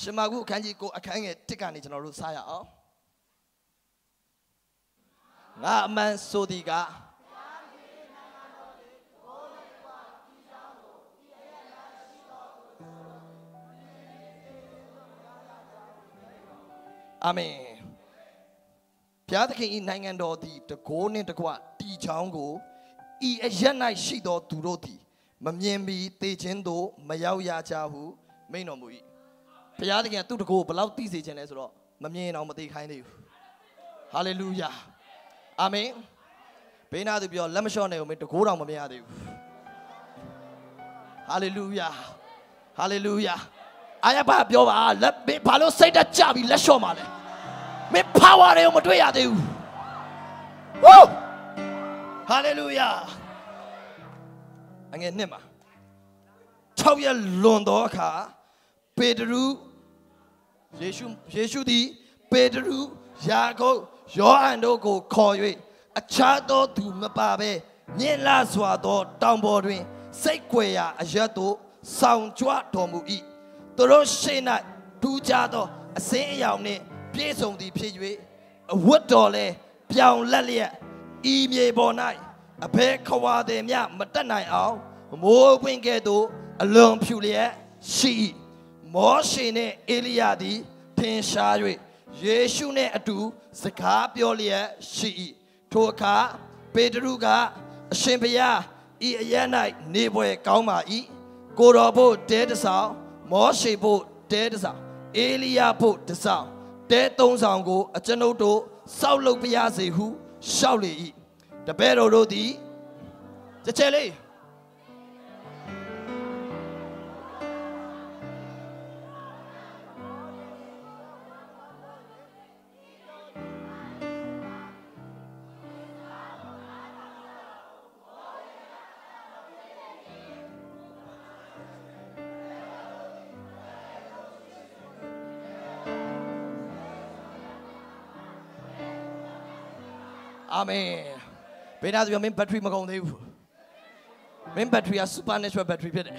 ရှမာကုအခန်းကြီးကိုအခန်းငယ်1ကနေကျွန်တော်တို့စရအောင်ငါအမှန်ဆိုသည်ကအာမင်ဘုရားသခင်ဤနိုင်ငံတော်သည်တကိုးနှင့်တကွတီချောင်းကိုဤအရက်၌ရှိသောသူတို့သည် မမြင်မီတေခြင်းသို့မရောက်ရကြဟုမိန့်တော်မူ၏ ဘုရားသခင်ကသူ့တကိုးဘယ်လောက်သိစေခြင်းလဲဆိုတော့မမြင်အောင်မသိခိုင်းသေးဘူးဟာလေလုယာအာမင်ဘေးနာသူပြောလက်မလျှော့နဲ့ဦးမင်းတကိုးတော်မမြင်ရသေးဘူးဟာလေလုယာဟာလေလုယာအာရပါပြောပါလက်ဘာလို့စိတ်တက်ကြပြီးလက်လျှော့မှာလဲမင်း power တွေကိုမတွေ့ရသေးဘူးဝိုးဟာလေလုယာအငယ်နှစ်မှာ6ရက်လွန်သောအခါပေတရု ယေရှုယေရှုသည်ပေတရုယာကုပ်ယောဟန်တို့ကိုခေါ်၍အခြားသောသူမပါဘဲမြင့်လာစွာသော တောင်ပေါ်တွင် စိတ်ွယ်ရာအရက်တို့ဆောင်ကြွတော်မူ၏သူတို့ရှေ့၌ထူးခြားသောအစင်းအယောင်နှင့်ပြည့်စုံသည်ဖြစ်၍အဝတ်တော်လဲပြောင်လက်လျက်ဤမြေပေါ်၌အဘဲခွာသည်မြမတက်နိုင်အောင်မိုးပွင့်ကဲ့သို့အလွန်ဖြူလျက်ရှိ၏ မောရှေနှင့်အေလိယသည်ထင်ရှား၍ယေရှုနှင့်အတူ စကားပြောလျက်ရှိ၏ထိုအခါပေတရုကအရှင်ဘုရားဤအရ၌နေပွဲကောင်းပါ၏ကိုတော်ဖို့တဲတဆောင်မောရှေဖို့တဲတဆောင်အေလိယဖို့တဆောင်တဲသုံးဆောင်ကို အကျွန်ုပ်တို့စောက်လုပ်ပါရစေဟုရှောက်လေ၏တပည့်တော်တို့သည်တစ်ချက်လေး အာမင်ဘယ်နာဆိုမင်းဘက်ထရီမကုန်သေးဘူးမင်းဘက်ထရီက supernatural battery ဖြစ်တယ်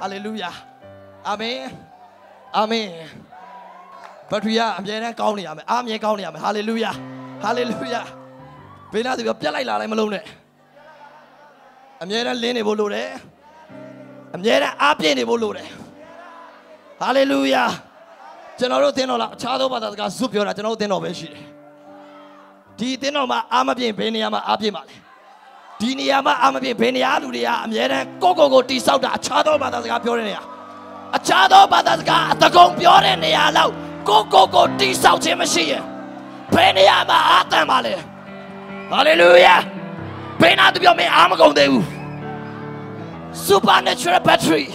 hallelujah အာမင်အာမင်ဘက်ထရီကအမြဲတမ်းကောင်းနေရမယ်အားအမြဲကောင်းနေရမယ် hallelujah hallelujah ဘယ်နာဆိုပြတ်လိုက်လာတိုင်းမလုံးနဲ့အမြဲတမ်းလင်းနေဖို့လိုတယ်အမြဲတမ်းအားပြည့်နေဖို့လိုတယ် hallelujah ကျွန်တော်တို့သင်တော်လားအခြားသောဘာသာစကားဇွတ်ပြောတာကျွန်တော်တို့သင်တော်ပဲရှိတယ် ဒီအသင်းတော်မှာအာမပြင်းဘယ်နေရာမှာအာပြင်းပါလဲဒီနေရာမှာအာမပြင်းဘယ်နေရာလူတွေကအများတန်းကိုကိုကိုတိဆောက်တာအခြားသောဘာသာစကားပြောတဲ့နေရာအခြားသောဘာသာစကားအတကုံပြောတဲ့နေရာလောက်ကိုကိုကိုတိဆောက်ခြင်းမရှိရင်ဘယ်နေရာမှာအာတန်ပါလဲဟာလေလုယာဘယ်နာသူပြောမင်းအာမကုန်သေးဘူး supernatural battery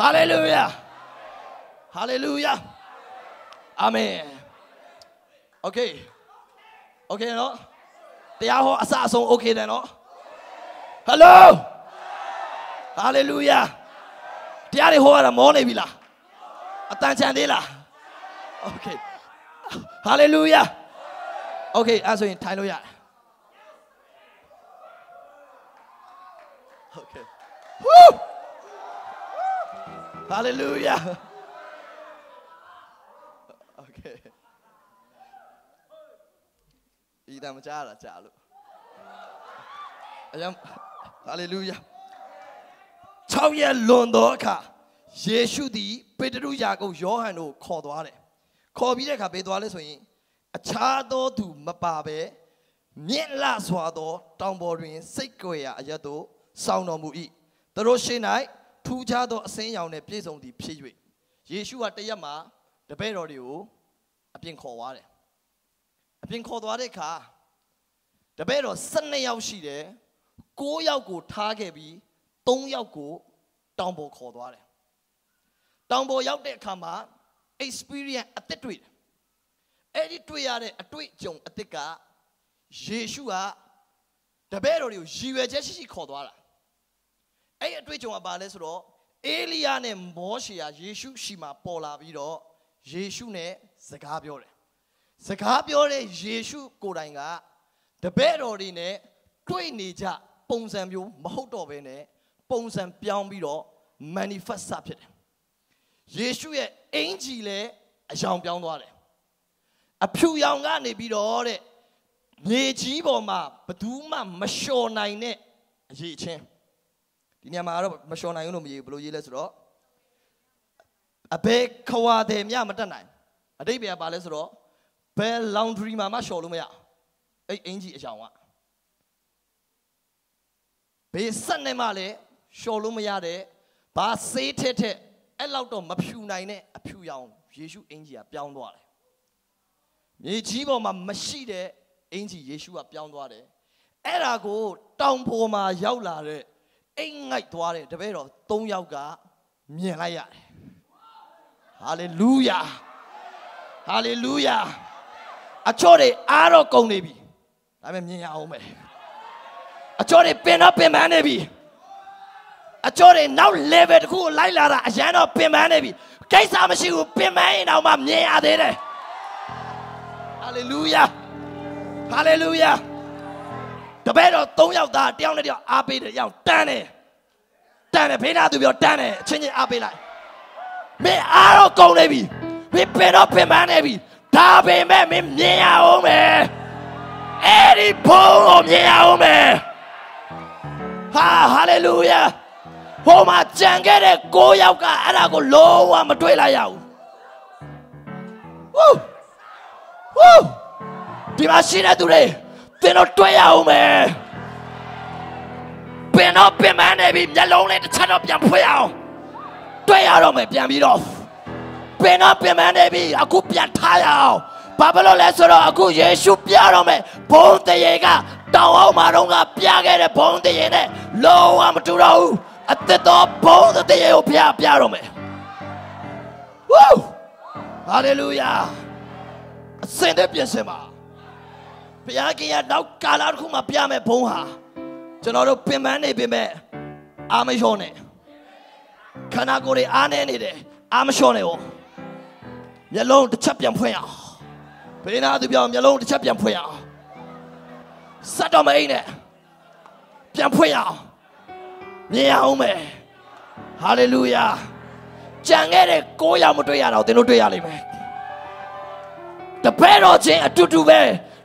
hallelujah hallelujah amen okay โอเคနော်တရားဟောအစအဆုံးโอเคတယ်နော်ဟယ်လိုဟာလေလုယာတရားတွေဟောရတာမောနေပြီလားအတန်ချန်သေးလားโอเคဟာလေလုယာโอเคအဲ့ဆိုရင်ထိုင်လို့ရတယ်โอเคဝူးဟာလေလုယာโอเค ဒီတမ်းမကြားတာကြားလို့အယံဟာလေလုယာ6ရက်လွန်သောအခါယေရှုသည်ပေတရုယာကုပ်ယောဟန်တို့ခေါ်သွားတယ်ခေါ်ပြီးတဲ့အခါပေးသွားလဲဆိုရင်အခြားသောသူမပါဘဲမြင့်လစွာသော တောင်ပေါ်တွင် စိတ်ကြွယ်ရာအရတ်တို့စောင်းတော်မူ၏သူတို့ရှေ့၌ထူးခြားသောအစင်းရောင်နှင့်ပြည့်စုံသည်ဖြစ်၍ယေရှုကတရက်မှာတပည့်တော်တွေကိုအပြင်ခေါ်သွားတယ် အပြင်ခေါ်သွားတဲ့အခါတပည့်တော်12ယောက်ရှိတယ်9ယောက်ကိုထားခဲ့ပြီး3ယောက်ကိုတောင်ပေါ်ခေါ်သွားတယ်တောင်ပေါ်ရောက်တဲ့အခါမှာ experience အသက်တွေ့တယ်အဲ့ဒီတွေ့ရတဲ့အတွေ့အကြုံအသစ်ကယေရှုကတပည့်တော်တွေကိုရည်ရွယ်ချက်ရှိရှိခေါ်သွားတာအဲ့ဒီအတွေ့အကြုံကဘာလဲဆိုတော့အေလိယနဲ့မောရှေကယေရှုရှိမှပေါ်လာပြီးတော့ယေရှုနဲ့စကားပြောတယ် စကားပြောတဲ့ယေရှုကိုယ်တိုင်ကတပည့်တော်တွေနဲ့တွေ့နေကြပုံစံမျိုးမဟုတ်တော့ဘဲနဲ့ပုံစံပြောင်းပြီးတော့ manifest ဖြစ်တယ်ယေရှုရဲ့အင်ကြီးလည်းအယောင်ပြောင်းသွားတယ်အဖြူရောင်ကနေပြီးတော့တဲ့မြေကြီးပေါ်မှာဘသူမှမလျှော်နိုင်တဲ့အရေးချင်းဒီနေရာမှာတော့မလျှော်နိုင်ဘူးလို့မရေးဘူးဘယ်လိုရေးလဲဆိုတော့အဘယ်ခွာတယ်မြမတက်နိုင်အတိတ်ပဲပါလဲဆိုတော့ ဘယ် laundry မှာမှလျှော်လို့မရအဲ့အင်ကြီးအယောင်ကဘေးဆက်နေမှလည်းလျှော်လို့မရတဲ့ဘာဆေးထက်ထက်အဲ့လောက်တော့မဖြူနိုင်တဲ့အဖြူရောင်ယေရှုအင်ကြီးကပြောင်းသွားတယ်မြေကြီးပေါ်မှာမရှိတဲ့အင်ကြီးယေရှုကပြောင်းသွားတယ်အဲ့ဒါကိုတောင်ပေါ်မှာရောက်လာတဲ့အိမ်ငိုက်သွားတဲ့တပည့်တော်၃ယောက်ကမြင်လိုက်ရတယ်ဟာလေလုယာဟာလေလုယာ အချော့တွေအားတော့ကုန်နေပြီဒါပေမဲ့မြင်ရအောင်ပဲအချော့တွေပင်တော့ပင်ပန်းနေပြီအကျော်တွေနောက် level တခုကိုလိုက်လာတာအရန်တော့ပင်ပန်းနေပြီကိစ္စမရှိဘူးပင်ပန်းရင်တော့မှမြင်ရသေးတယ်ဟာလေလုယာဟာလေလုယာတပည့်တော်၃ယောက်သားတယောက်နဲ့တယောက်အားပေးတယ်တယောက်တန်းတယ်တန်းတယ်ဖေးနာသူပြောတန်းတယ်အချင်းချင်းအားပေးလိုက်မင်းအားတော့ကုန်နေပြီမင်းပင်တော့ပင်ပန်းနေပြီ ဒါပေမဲ့မင်းမြင်ရအောင်မယ်အဲ့ဒီဘုံကိုမြင်ရအောင်မယ်ဟာဟာလေလုယာဟိုမှာကြံခဲ့တဲ့၉ယောက်ကအဲ့ဒါကိုလုံးဝမတွေ့လိုက်ရဘူးဝူးဝူးဒီမှာရှိတဲ့သူတွေသင်တို့တွေ့ရအောင်မယ်ပင်တော့ပင်မနေပြီမျက်လုံးလေးတစ်ချက်တော့ပြန်ဖွင့်အောင်တွေ့ရတော့မယ်ပြန်ပြီးတော့ ပင်တော့ပင်မနေပြီအခုပြန်ထားရအောင်ဘာဖြစ်လို့လဲဆိုတော့အခုယေရှုပြတော့မယ်ဘုံတရေကတောင်အောင်မှာတော့ကပြခဲ့တဲ့ဘုံတရေနဲ့လုံးဝမတူတော့ဘူးအသက်တော်ဘုံတရေကိုဖျားပြတော့မယ်ဝူးဟာလေလုယာအစင်တဲ့ပြင်စင်ပါဘုရားခင်ရနောက်ကာလတစ်ခုမှာပြမယ်ဘုံဟာကျွန်တော်တို့ပင်ပန်းနေပင်မဲ့အာမလျှော့နဲ့ခန္ဓာကိုယ်တွေအားနေနေတယ်အာမလျှော့နဲ့ဟော မျက်လုံးတစ်ချက်ပြန်ဖွင့်အောင်ဘေးနာသူပြောမျက်လုံးတစ်ချက်ပြန်ဖွင့်အောင်စတ်တော့မအိနဲ့ပြန်ဖွင့်အောင်မြင်အောင်မယ်ဟာလေလုယာကြံခဲ့တဲ့ကိုးယောက်မတွေ့ရတော့သင်တို့တွေ့ရလိမ့်မယ်တပည့်တော်ချင်းအတူတူပဲ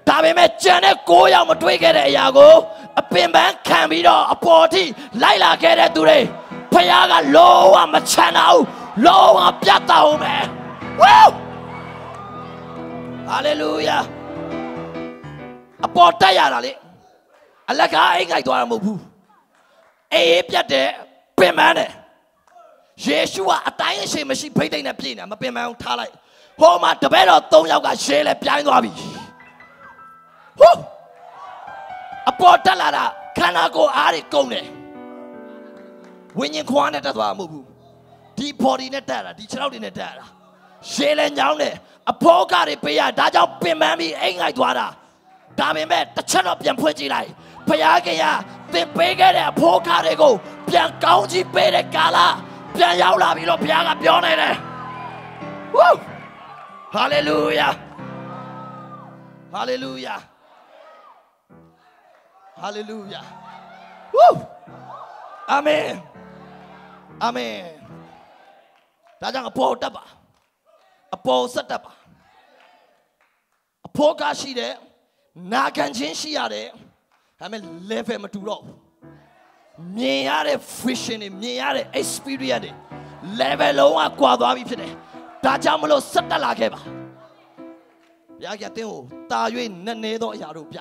ဒါပေမဲ့ကြံတဲ့ကိုးယောက်မတွေ့ခဲ့တဲ့အရာကိုအပင်ပန်းခံပြီးတော့အပေါ်ထိလိုက်လာခဲ့တဲ့သူတွေဖခင်ကလုံးဝမချမ်းသာဘူးလုံးဝပြတ်သားအောင်မယ် ဝူးဟာလေလုယာအပေါ်တက်ရတာလေအလကားအိတ်ကြိုက်သွားတာမဟုတ်ဘူးအေးပြတ်တယ်ပင်ပန်းတယ်ယေရှုကအတိုင်းအရှိမရှိဖိတ်သိမ့်နဲ့ပြည့်နေမပင်ပန်းအောင်ထားလိုက်ဟိုမှာတပည့်တော်၃ယောက်ကရှဲလဲပြိုင်းသွားပြီဟိုးအပေါ်တက်လာတာခန္ဓာကိုယ်အားတွေကုန်တယ်ဝိညာဉ်ခွာနဲ့တက်သွားမှာမဟုတ်ဘူးဒီ body နဲ့တက်တာဒီခြေထောက်တွေနဲ့တက်တာ ရှဲလဲညောင်းတယ်အဖောကတွေပေးရဒါကြောင့်ပင်ပန်းပြီးအိမ်ငိုက်သွားတာဒါပေမဲ့တစ်ချက်တော့ပြန်ဖွင့်ကြည့်လိုက်ဖခင်ကသင်ပေးခဲ့တဲ့အဖိုးကားတွေကိုပြန်ကောင်းကြီးပေးတဲ့ကာလပြန်ရောက်လာပြီလို့ဘုရားကပြောနေတယ်ဝူးဟာလေလုယာဟာလေလုယာဟာလေလုယာဝူးအာမင်အာမင်ဒါကြောင့်အဖို့တက်ပါ အပေါ်ဆက်တက်ပါအဖို့ကားရှိတဲ့နာခံခြင်းရှိရတယ်ဒါပေမဲ့ level မတူတော့ဘူးမြင်ရတဲ့ vision တွေမြင်ရတဲ့ experience တွေ level လုံးဝကွာသွားပြီဖြစ်တယ်ဒါကြောင့်မလို့ဆက်တက်လာခဲ့ပါဘုရားကတင်းကိုတာ၍နက်နေသောအရာတို့ပြ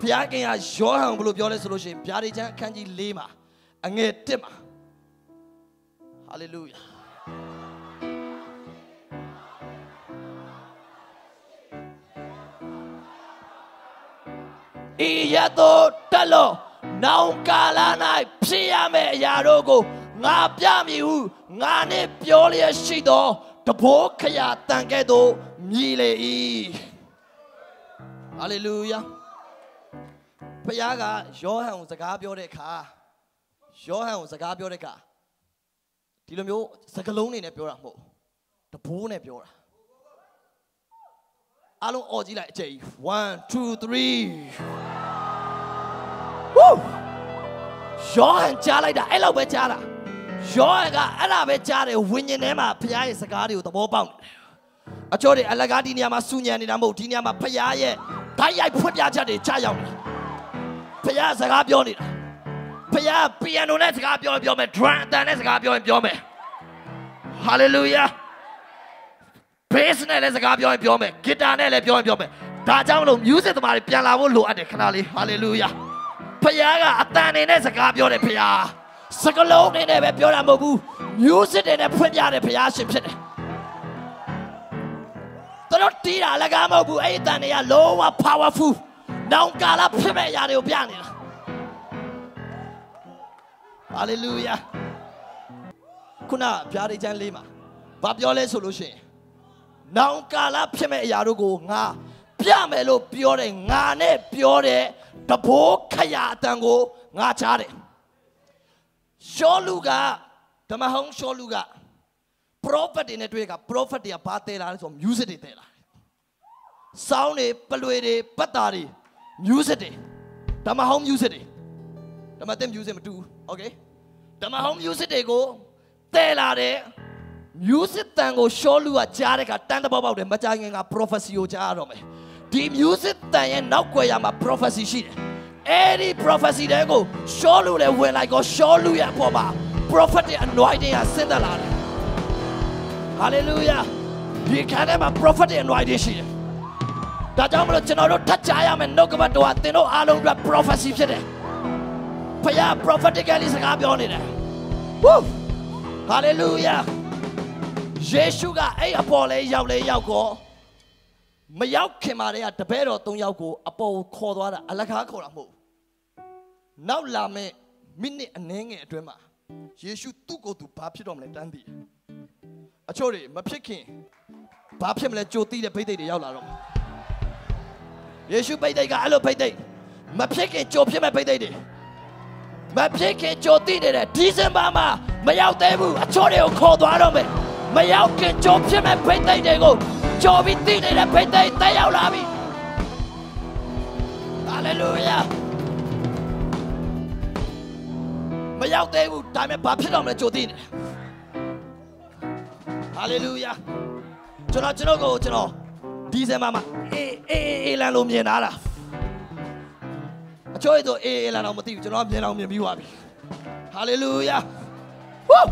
ဘုရားကင်ကယောဟန်ဘလို့ပြောလဲဆိုလို့ရှိရင်ဗျာဒိချမ်းအခန်းကြီး၄မှာအငယ်၁မှာဟာ ဤရသောတက်လောနောင်ကာလ၌ဖြစ်ရမယ့်အရာတို့ကိုငါပြမည်ဟုငါနှင့်ပြောလျက်ရှိသောတဘိုးခရာတန်ကဲ့သို့မြည်လေ၏ဟာလေလုယာဖခင်ကယောဟန်ကိုစကားပြောတဲ့အခါယောဟန်ကိုစကားပြောတဲ့အခါဒီလိုမျိုးစကလုံးနေနဲ့ပြောတာမဟုတ်တဘိုးနဲ့ပြောတာအားလုံးអော်ကြည့်လိုက်အကျယ်ကြီး1 2 3ဝူး ယောဟန်ကြားလိုက်တာအဲ့လောက်ပဲကြားတာယောကအဲ့ဒါပဲကြားတယ်ဝိညာဉ်ထဲမှာဖခင်ရဲ့စကားတွေကိုသဘောပေါက်တယ်အချို့တွေအလကားဒီနေရာမှာစူညံနေတာမဟုတ်ဒီနေရာမှာဖခင်ရဲ့ဓာတ်ရိုက်ဖွင့်ပြချက်တွေကြားရောက်တယ်ဖခင်စကားပြောနေတာဖခင်ပီယနိုနဲ့စကားပြောပြောမယ်ဒရမ်အတန်နဲ့စကားပြောရင်ပြောမယ်ဟာလေလုယာဘေးစ်နဲ့လည်းစကားပြောရင်ပြောမယ်ဂီတာနဲ့လည်းပြောရင်ပြောမယ်ဒါကြောင့်မလို့ music သမားတွေပြန်လာဖို့လိုအပ်တယ်ခဏလေးဟာလေလုယာ ဖခင်ကအတန်နေနဲ့စကားပြောတယ်ဖခင်စကလုံးနေနဲ့ပဲပြောတာမဟုတ်ဘူး music တွေနဲ့ဖွင့်ပြတယ်ဖခင်ရှင်ဖြစ်တယ်သူတို့တီးတာလည်းကားမဟုတ်ဘူးအဲ့ဒီတန်တွေကလုံးဝ powerful နောင်ကာလဖြစ်မဲ့အရာတွေကိုပြနေတာဟာလေလုယာခုနဗျာဒိတ်ချမ်းလေးမှာဘာပြောလဲဆိုလို့ရှိရင်နောင်ကာလဖြစ်မဲ့အရာတို့ကိုငါ ပြမယ်လို့ပြောတယ်ငါနဲ့ပြောတဲ့တဘိုးခရာအတန်ကိုငါချားတယ်ရှောလူကဓမ္မဟောင်းရှောလူက prophet တွေနဲ့တွေ့က prophet တွေကဘာတဲလာလဲဆို music တွေတဲလာတယ်။ sound တွေပလွေတွေပတ်တာတွေ music တွေဓမ္မဟောင်း music တွေဓမ္မသစ် music မတူဘူး okay ဓမ္မဟောင်း music တွေကိုတဲလာတယ် music တန်ကိုရှောလူကကြားတဲ့ကတန်တပေါက်ပေါက်တယ်မကြခင်က prophecy ကိုကြားရတော့မယ် ဒီ music တန်ရဲ့နောက်ွယ်ရမှာ prophecy ရှိတယ်အဲ့ဒီ prophecy တွေကိုရှောလူလည်းဝင်လိုက်ကောရှောလူရဲ့အပေါ်မှာ prophet ရဲ့ anointing ကဆင်းသက်လာတယ် hallelujah ဒီခါထဲမှာ prophet ရဲ့ anointing ရှိတယ်ဒါကြောင့်မလို့ကျွန်တော်တို့ထပ်ကြားရမယ်နှုတ်ကပတ်တော်ကသင်တို့အားလုံးအတွက် prophecy ဖြစ်တယ်ဖခင် prophetically စကားပြောနေတယ် woo hallelujah ယေရှုကအဲ့အပေါ်လဲရောက်လဲရောက်ကော မရောက်ခင်မှာတည်းကတပည့်တော်၃ယောက်ကိုအပေါ်ကိုခေါ်သွားတာအလကားခေါ်တာမဟုတ်နောက်လာမဲ့မိနစ်အနည်းငယ်အတွင်းမှာယေရှုသူ့ကိုယ်သူဘာဖြစ်တော့မလဲတန်းသိတယ်အချို့တွေမဖြစ်ခင်ဘာဖြစ်မလဲကြိုသိတဲ့ဘိသိက်တွေရောက်လာတော့ယေရှုဘိသိက်ကအဲ့လိုဘိသိက်မဖြစ်ခင်ကြိုဖြစ်မဲ့ဘိသိက်တွေမဖြစ်ခင်ကြိုသိနေတဲ့ဒီဇင်ဘာမှာမရောက်သေးဘူးအချို့တွေကိုခေါ်သွားတော့မယ်မရောက်ခင်ကြိုဖြစ်မဲ့ဘိသိက်တွေကို ကြိုပြီးသိနေတဲ့ဘိသိက်တက်ရောက်လာပြီဟာလေလုယာမရောက်သေးဘူးဒါပေမဲ့ဘာဖြစ်တော့မလဲကြိုသိနေတယ်ဟာလေလုယာကျွန်တော်ကျွန်တော်ကိုကျွန်တော်ဒီဇင်ဘာမှာအေးအေးအေးလန်လို့မြင်လာတာအချို့ဆိုအေးအေးလန်တော့မသိဘူးကျွန်တော်မြင်အောင်မြင်ပြီးသွားပြီဟာလေလုယာဝူး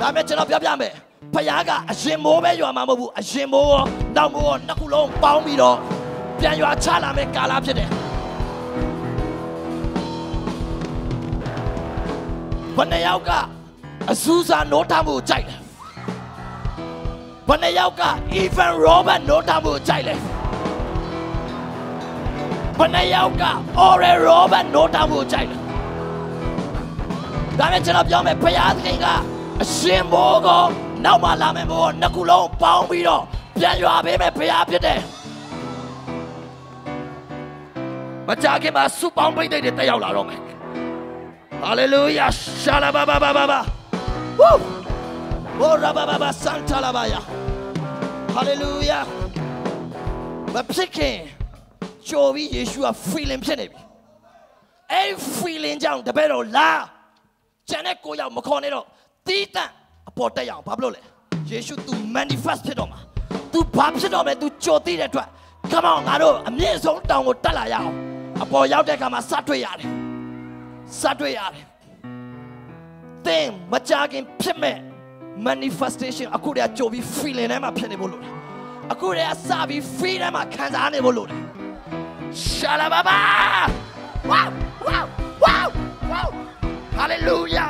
ဒါမဲ့ကျွန်တော်ပြောပြမယ် ဖခင်ကအရင်မိုးပဲရွာမှာမဟုတ်ဘူးအရင်မိုးရောနောက်မိုးရောနှစ်ခုလုံးပေါင်းပြီးတော့ပြန်ရွာချလာမဲ့ကာလဖြစ်တယ်ဘယ်နှယောက်ကအစူးစာနိုးထမှုကိုကြိုက်တယ်ဘယ်နှယောက်က even robert နိုးထမှုကိုကြိုက်တယ်ဘယ်နှယောက်က oral robert နိုးထမှုကိုကြိုက်တယ်ဒါနဲ့ကျွန်တော်ပြောမယ်ဖခင်သခင်ကအရှင်မိုးကို နောက်မှလာမယ်မို့နှစ်ခုလုံးပေါင်းပြီးတော့ပြန်ရွာပေးမယ်ဖရားဖြစ်တယ်မကြခင်မှာစုပေါင်းပိတ်တဲ့တက်ရောက်လာတော့မယ်ဟာလေလုယာရှာလာဘာဘာဘာဘာဘာဝူးဝိုရာဘာဘာဘာစန်တာလာဘာယာဟာလေလုယာမဖြစ်ခင်ကြိုပြီးယေရှုက feeling ဖြစ်နေပြီအဲ့ feeling ကြောင့်တပည့်တော်လာကျန်တဲ့ကိုရောက်မခေါ်နဲ့တော့တီးတန့်အ ပေါ်တက်ရအောင်ဘာဖြစ်လို့လဲယေရှု तू manifest ဖြစ်တော့မှာ तू ဘာဖြစ်တော့မလဲ तू ကြိုသိတဲ့အတွက် come on ငါတို့အမြင့်ဆုံးတောင်ကိုတက်လာရအောင်အပေါ်ရောက်တဲ့အခါမှာစတွေ့ရတယ်စတွေ့ရတယ်သင်မကြခင်ဖြစ်မဲ့ manifestation အခုတည်းကကြိုပြီး feeling ထဲမှာဖြစ်နေဖို့လိုတယ်အခုတည်းကစပြီး feel ထဲမှာခံစားနေဖို့လိုတယ်ရှာလာဘာဘာ wow wow wow wow hallelujah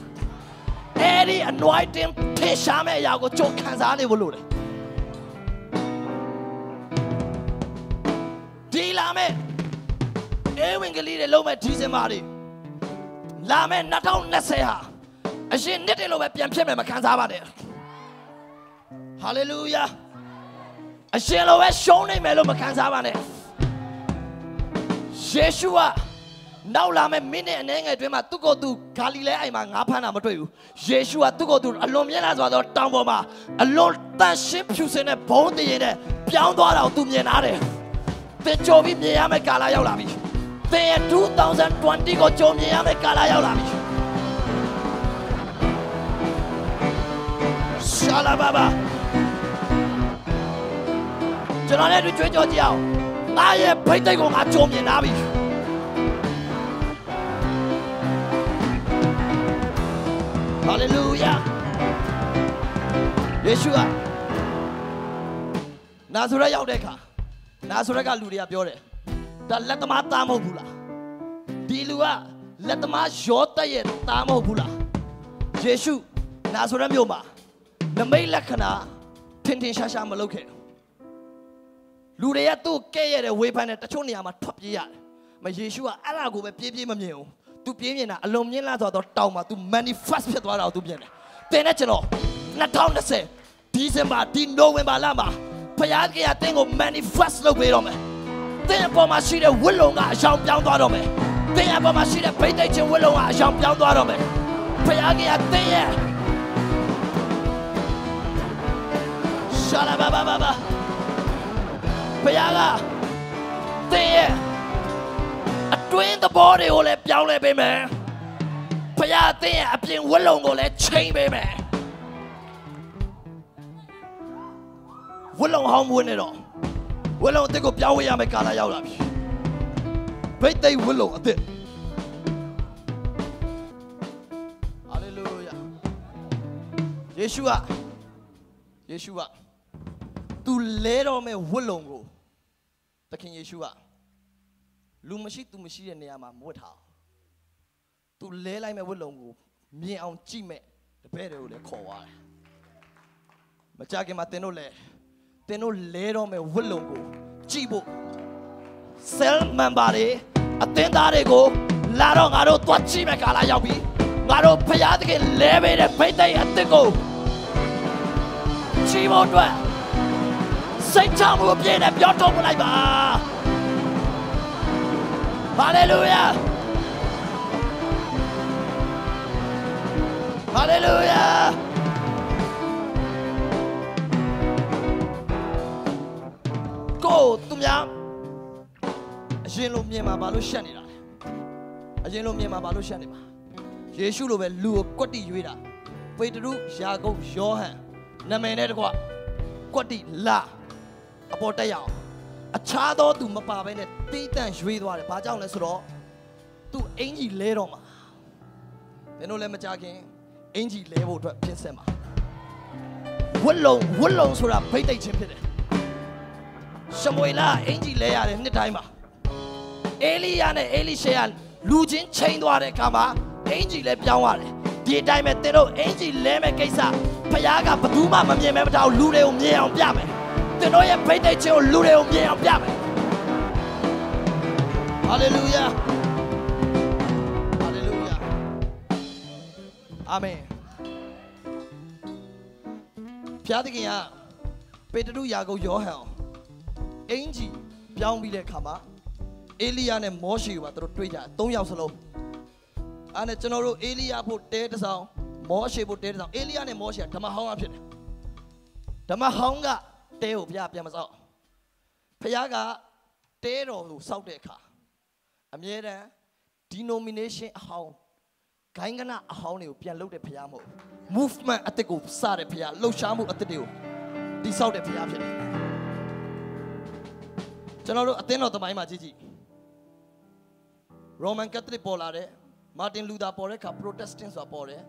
အဲ့ဒီ anointing ထင်ရှားမဲ့အရာကိုကြိုခံစားနေဖို့လိုတယ်ဒီလာမဲ့အေဝင်ကလေးတွေလုံးမဲ့ဒီဇင်ဘာတွေလာမဲ့2020ဟာအရှင်နှစ်တယ်လို့ပဲပြန်ဖြစ်မယ်မခံစားပါနဲ့ဟာလေလုယာအရှင်လိုပဲရှုံးနိုင်မယ်လို့မခံစားပါနဲ့ယေရှုက နောက်လာမဲ့မိနစ်အနည်းငယ်အတွင်းမှာသူ့ကိုယ်သူဂါလိလဲအိမ်မှာငါးဖမ်းတာမတွေ့ဘူးယေရှုကသူ့ကိုယ်သူအလွန်မြင့်လာစွာသောတောင်ပေါ်မှာအလွန်တန်ရှင်းဖြူစင်တဲ့ဘုံတည်ရင်နဲ့ပြောင်းသွားတာကိုသူမြင်လာတယ်သင်ကြိုပြီးမြင်ရမယ့်ကာလရောက်လာပြီသင်ရဲ့2020ကိုကြိုမြင်ရမယ့်ကာလရောက်လာပြီရှာလာဘာဘာကျွန်တော်လည်းကြွေးကြော်ကြည့်အောင်ငါရဲ့ဖိတ်သိက်ကိုငါကြုံမြင်လာပြီ ဟာလေလုယာယေရှုကနာဇရက်ရောက်တဲ့အခါနာဇရက်ကလူတွေကပြောတယ်ဒါလက်သမားသားမဟုတ်ဘူးလားဒီလူကလက်သမားယောသက်ရဲ့သားမဟုတ်ဘူးလားယေရှုနာဇရက်မြို့မှာနမိတ်လက္ခဏာထင်ထင်ရှားရှားမလုပ်ခဲ့ဘူးလူတွေကသူ့ကဲ့ရဲ့တဲ့ဝေဖန်တဲ့တချို့နေရာမှာထွက်ပြေးရတယ်မယေရှုကအဲ့ဒါကိုပဲပြေးပြေးမမြင်ဘူး तू ပြေးမြင်တာअလွန်မြင့်လာဆိုတော့တောင်းမှာ तू manifest ဖြစ်သွားတာကို तू မြင်တယ်တင်တဲ့ကျွန်တော်2020ဒီဇင်ဘာဒီနိုဝင်ဘာလမှာဖခင်ကတင်းကို manifest လုပ်ပေးတော့မယ်တင်းအပေါ်မှာရှိတဲ့ဝတ်လုံကအရှောင်ပြောင်းသွားတော့မယ်တင်းအပေါ်မှာရှိတဲ့ဗိတ်သိက်ချင်းဝတ်လုံကအရှောင်ပြောင်းသွားတော့မယ်ဖခင်ကတင်းရဲ့ရှာလာဘာဘာဘာဘာဘုရားကသင်ရဲ့ အတွင်းသဘောတွေကိုလည်းပြောင်းလဲပေးမယ်ဘုရားသင်ရဲ့အပြင်ဝတ်လုံကိုလည်းချိန်ပေးမယ်ဝတ်လုံဟောင်းမွေးနေတော့ဝတ်လုံအစ်ကိုပြောင်းဝေးရမယ့်ကာလရောက်လာပြီဘိတ်သိက်ဝတ်လုံအစ်ဟာလေလုယာယေရှုကယေရှုကသူလဲတော်မဲ့ဝတ်လုံကိုသခင်ယေရှုက လူမရှိသူမရှိတဲ့နေရာမှာမဝတ်ထားသူလဲလိုက်မဲ့ဝတ်လုံကိုမြင်အောင်ကြည့်မဲ့တပည့်တွေကိုလည်းခေါ်သွားတယ်မကြခင်မှာတင်တို့လဲတင်တို့လဲတော်မဲ့ဝတ်လုံကိုကြည့်ဖို့ cell member တွေအသင်းသားတွေကိုလာတော့ငါတို့တွတ်ကြည့်မဲ့ကာလရောက်ပြီငါတို့ဖျားသခင်လဲပေးတဲ့ဖိတ်သိက်အသစ်ကိုကြည့်ဖို့အတွက်စိတ်ချမှုအပြည့်နဲ့ပြောထုတ်ပလိုက်ပါ ဟာလေလုယာဟာလေလုယာကိုသူများအရင်လိုမြင်မှာဘာလို့ရှက်နေတာလဲအရင်လိုမြင်မှာဘာလို့ရှက်နေမှာယေရှုလိုပဲလူကိုကွက်တိရွေးတာပေတရုယာကုပ်ယောဟန်နာမည်နဲ့တကွကွက်တိလာအပေါ်တက်ရအောင် အခြားသောသူမပါဘဲနဲ့တီးတန့်ရွေးသွားတယ်ဘာကြောင့်လဲဆိုတော့သူအင်ကြီးလဲတော့မှာသင်တို့လည်းမကြခင်အင်ကြီးလဲဖို့အတွက်ပြင်ဆင်ပါဝတ်လုံဝတ်လုံဆိုတာဗိတ်တိတ်ချင်းဖြစ်တယ်ရှမွေလာအင်ကြီးလဲရတယ်နှစ်တိုင်းမှာအေလိယနဲ့အေလိရှေကလူချင်းချိန်သွားတဲ့အခါမှာအင်ကြီးလဲပြောင်းရတယ်ဒီအတိုင်းပဲသင်တို့အင်ကြီးလဲမဲ့ကိစ္စဖခင်ကဘယ်သူမှမမြင်မဲမထားလူတွေကိုမြင်အောင်ပြမယ် သင်တို့ရဲ့ဗိတ်တိတ်ချင်းကိုလူတွေကိုမြင်အောင်ပြမယ်ဟာလေလုယာဟာလေလုယာအာမင်ဖျားသခင်ကပေတရုယာကုပ်ယောဟန်အင်ကြီးပြောင်းပြီးတဲ့အခါမှာအေလိယနဲ့မောရှေကသူတို့တွေ့ကြ၃ယောက်စလုံးအဲ့နဲ့ကျွန်တော်တို့အေလိယဖို့တဲတစ်ဆောင်မောရှေဖို့တဲတစ်ဆောင်အေလိယနဲ့မောရှေကဓမ္မဟောင်းကဖြစ်တယ်ဓမ္မဟောင်းက တဲကိုဘုရားပြန်မစောက်ဘုရားကတဲတော်ကိုစောက်တဲ့အခါအမြဲတမ်း denomination အဟောင်းဂိုင်းကနအဟောင်းတွေကိုပြန်လုပ်တဲ့ဘုရားမဟုတ် movement အစ်စ်ကိုစတဲ့ဘုရားလှုပ်ရှားမှုအစ်စ်တွေကိုတိဆောက်တဲ့ဘုရားဖြစ်တယ်ကျွန်တော်တို့အသင်းတော်သမိုင်းမှာကြည့်ကြည့် Roman Catholic ပေါ်လာတယ် Martin Luther ပေါ်တဲ့အခါ Protestant ဆိုတာပေါ်တယ်